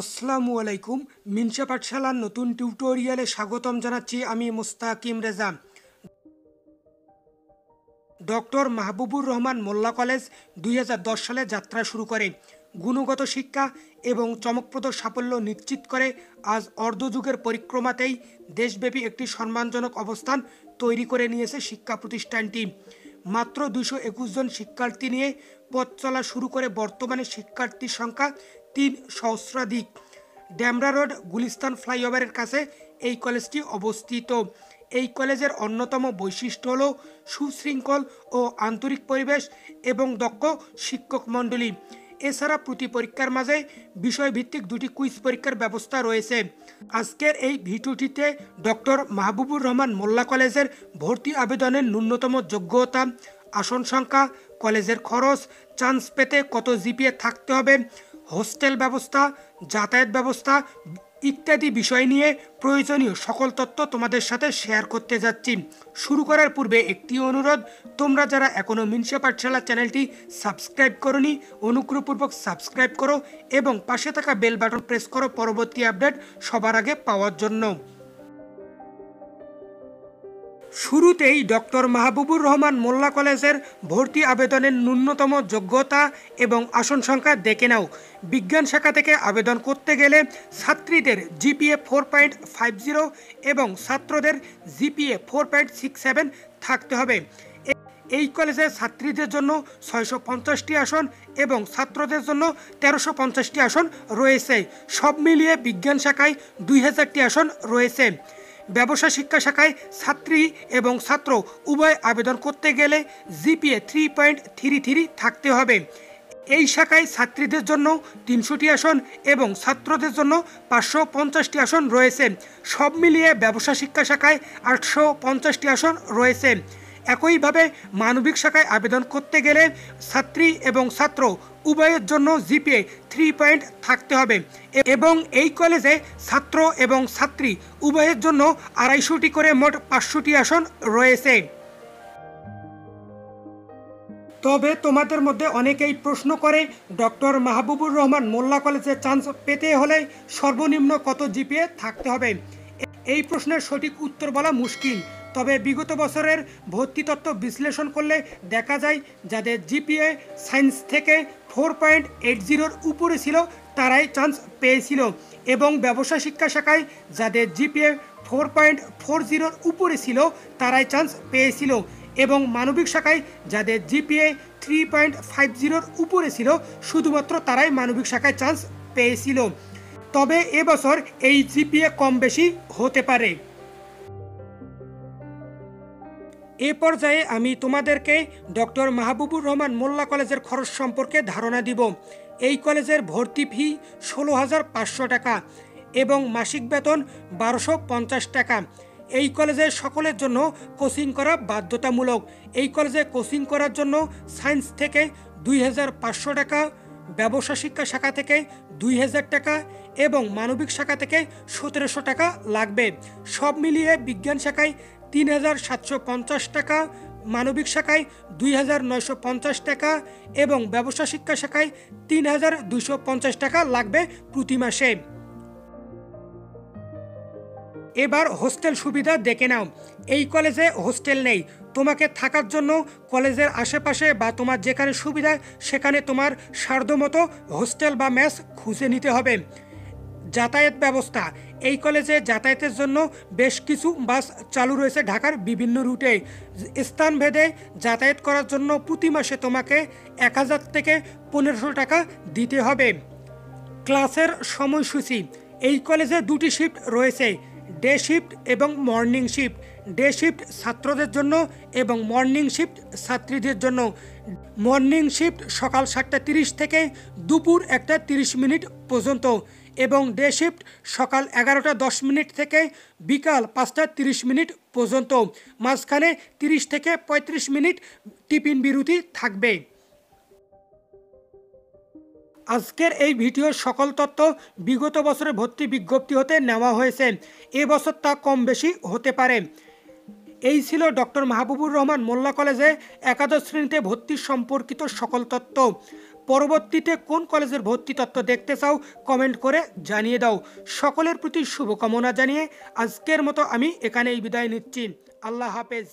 আসসালামু আলাইকুম, মিনসা পাঠশালার নতুন টিউটোরিয়ালে স্বাগতম জানাচ্ছি আমি মুস্তাকিম রেজা। ডক্টর মাহবুবুর রহমান মোল্লা কলেজ দুই হাজার দশ সালে যাত্রা শুরু করে। গুণগত শিক্ষা এবং চমকপ্রদ সাফল্য নিশ্চিত করে আজ অর্ধযুগের পরিক্রমাতেই দেশব্যাপী একটি সম্মানজনক অবস্থান তৈরি করে নিয়েছে শিক্ষা প্রতিষ্ঠানটি। মাত্র দুশো একুশ জন শিক্ষার্থী নিয়ে পথ চলা শুরু করে বর্তমানে শিক্ষার্থীর সংখ্যা তিন সহস্রাধিক। ড্যামরা রোড গুলিস্তান ফ্লাইওভারের কাছে এই কলেজটি অবস্থিত। এই কলেজের অন্যতম বৈশিষ্ট্য হল সুশৃঙ্খল ও আন্তরিক পরিবেশ এবং দক্ষ শিক্ষক মণ্ডলী। এছাড়া প্রতি পরীক্ষার মাঝে বিষয়ভিত্তিক দুটি কুইজ পরীক্ষার ব্যবস্থা রয়েছে। আজকের এই ভিডিওটিতে ডক্টর মাহবুবুর রহমান মোল্লা কলেজের ভর্তি আবেদনের ন্যূনতম যোগ্যতা, আসন সংখ্যা, কলেজের খরচ, চান্স পেতে কত জিপিএ থাকতে হবে, হোস্টেল ব্যবস্থা, যাতায়াত ব্যবস্থা ইত্যাদি বিষয় নিয়ে প্রয়োজনীয় সকল তথ্য তোমাদের সাথে শেয়ার করতে যাচ্ছি। শুরু করার পূর্বে একটি অনুরোধ, তোমরা যারা এখনও মিনসা পাঠশালা চ্যানেলটি সাবস্ক্রাইব করনি, অনুগ্রহপূর্বক সাবস্ক্রাইব করো এবং পাশে থাকা বেল বাটন প্রেস করো পরবর্তী আপডেট সবার আগে পাওয়ার জন্য। শুরুতেই ডক্টর মাহবুবুর রহমান মোল্লা কলেজের ভর্তি আবেদনের ন্যূনতম যোগ্যতা এবং আসন সংখ্যা দেখে নাও। বিজ্ঞান শাখা থেকে আবেদন করতে গেলে ছাত্রীদের GPA four point five zero এবং ছাত্রদের GPA four point six seven থাকতে হবে। এই কলেজে ছাত্রীদের জন্য ছয়শো পঞ্চাশটি আসন এবং ছাত্রদের জন্য তেরোশো পঞ্চাশটি আসন রয়েছে। সব মিলিয়ে বিজ্ঞান শাখায় দুই হাজারটি আসন রয়েছে। ব্যবসা শিক্ষা শাখায় ছাত্রী এবং ছাত্র উভয় আবেদন করতে গেলে GPA three point three three থাকতে হবে। এই শাখায় ছাত্রীদের জন্য তিনশোটি আসন এবং ছাত্রদের জন্য পাঁচশো পঞ্চাশটি আসন রয়েছে। সব মিলিয়ে ব্যবসা শিক্ষা শাখায় আটশো পঞ্চাশটি আসন রয়েছে। একইভাবে মানবিক শাখায় আবেদন করতে গেলে ছাত্রী এবং ছাত্র উভয়ের জন্য জিপিএ থ্রি পয়েন্ট থাকতে হবে। এবং এই কলেজে ছাত্র এবং ছাত্রী উভয়ের জন্য আড়াইশোটি করে মোট পাঁচশোটি আসন রয়েছে। তবে তোমাদের মধ্যে অনেকেই প্রশ্ন করে, ডক্টর মাহবুবুর রহমান মোল্লা কলেজে চান্স পেতে হলে সর্বনিম্ন কত জিপিএ থাকতে হবে? এই প্রশ্নের সঠিক উত্তর বলা মুশকিল। তবে বিগত বছরের ভর্তি তত্ত্ব বিশ্লেষণ করলে দেখা যায়, যাদের জিপিএ সায়েন্স থেকে ফোর পয়েন্ট এইট জিরোর উপরে ছিল, তারাই চান্স পেয়েছিল। এবং ব্যবসা শিক্ষা শাখায় যাদের জিপিএ ফোর পয়েন্ট ফোর জিরোর উপরে ছিল, তারাই চান্স পেয়েছিল। এবং মানবিক শাখায় যাদের জিপিএ থ্রি পয়েন্ট ফাইভ জিরোর উপরে ছিল, শুধুমাত্র তারাই মানবিক শাখায় চান্স পেয়েছিল। তবে এবছর এই জিপিএ কম বেশি হতে পারে। এ পর্যায়ে আমি তোমাদেরকে ডক্টর মাহবুবুর রহমান মোল্লা কলেজের খরচ সম্পর্কে ধারণা দিব। এই কলেজের ভর্তি ফি ষোলো হাজার পাঁচশো টাকা এবং মাসিক বেতন বারোশো পঞ্চাশ টাকা। এই কলেজে সকলের জন্য কোচিং করা বাধ্যতামূলক। এই কলেজে কোচিং করার জন্য সায়েন্স থেকে দুই হাজার পাঁচশো টাকা ব্যবসা শিক্ষা শাখা থেকে দুই হাজার টাকা এবং মানবিক শাখা থেকে সতেরোশো টাকা লাগবে। সব মিলিয়ে বিজ্ঞান শাখায় তিন হাজার সাতশো পঞ্চাশ টাকা, মানবিক শাখায় দুই হাজার নয়শো পঞ্চাশ টাকা এবং ব্যবসা শিক্ষা শাখায় তিন হাজার দুশো পঞ্চাশ টাকা লাগবে প্রতি মাসে। এবার হোস্টেল সুবিধা দেখে নাও। এই কলেজে হোস্টেল নেই। তোমাকে থাকার জন্য কলেজের আশেপাশে বা তোমার যেখানে সুবিধা, সেখানে তোমার সাধ্যমতো হোস্টেল বা মেস খুঁজে নিতে হবে। যাতায়াত ব্যবস্থা। এই কলেজে যাতায়াতের জন্য বেশ কিছু বাস চালু রয়েছে ঢাকার বিভিন্ন রুটে। স্থানভেদে যাতায়াত করার জন্য প্রতি মাসে তোমাকে এক হাজার থেকে পনেরোশো টাকা দিতে হবে। ক্লাসের সময়সূচি। এই কলেজে দুটি শিফট রয়েছে। ডে শিফট এবং মর্নিং শিফট ডে শিফট ছাত্রদের জন্য এবং মর্নিং শিফট ছাত্রীদের জন্য। মর্নিং শিফট সকাল সাতটা তিরিশ থেকে দুপুর একটা তিরিশ মিনিট পর্যন্ত এবং ডে শিফট সকাল এগারোটা দশ মিনিট থেকে বিকাল পাঁচটা তিরিশ মিনিট পর্যন্ত। মাঝখানে তিরিশ থেকে পঁয়ত্রিশ মিনিট টিফিন বিরতি থাকবে। আজকের এই ভিডিওর সকল তথ্য বিগত বছরে ভর্তি বিজ্ঞপ্তি হতে নেওয়া হয়েছে। এবছর তা কম বেশি হতে পারে। এই ছিল ডক্টর মাহবুবুর রহমান মোল্লা কলেজে একাদশ শ্রেণীতে ভর্তি সম্পর্কিত সকল তথ্য। পরবর্তীতে কোন কলেজের ভর্তি তত্ত্ব দেখতে চাও, কমেন্ট করে জানিয়ে দাও। সকলের প্রতি শুভকামনা জানিয়ে আজকের মতো আমি এখানেই বিদায় নিচ্ছি। আল্লাহ হাফেজ।